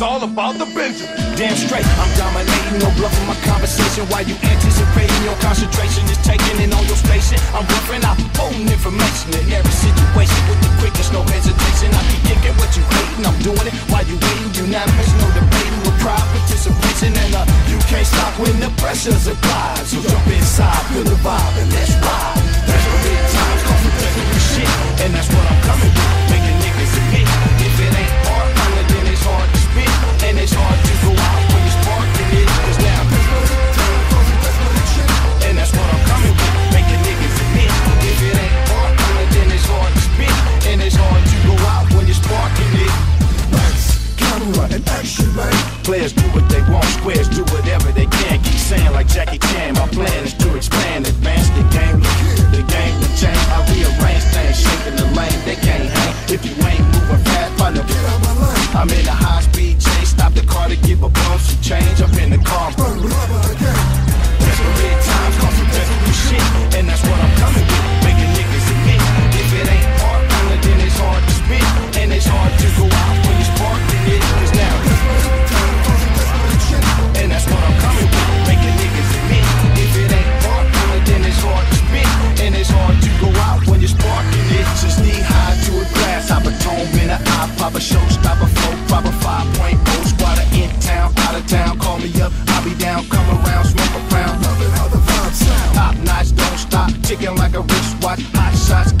It's all about the Benjamin. Damn straight, I'm dominating, no bluffing my conversation while you anticipating your concentration is taking in on your station. I'm bluffing, I'm holding information in every situation with the quickness, no hesitation. I keep thinking what you hating, I'm doing it while you waiting. Unanimous, no debating with pride, participation, and uh, you can't stop when the pressure's applied. So jump inside, feel the vibe, and let's ride. That's what big times call for desperate shit, and that's what Players do what they want, squares do whatever they can. Keep saying like Jackie Chan, my plan is to expand, advance the game. The game will change, I rearrange things, shaping the lane. They can't hang if you ain't moving fast. Find the Get out my lane. I'm in a high speed chase, stop the car to give a bump, some change. Up in the car, an eye, pop a showstopper, flow, proper 5.0 squatter in town, out of town. Call me up, I'll be down, come around, smoke around. Loving how the vibe sound. Top notch, don't stop, ticking like a wristwatch. Hot shots,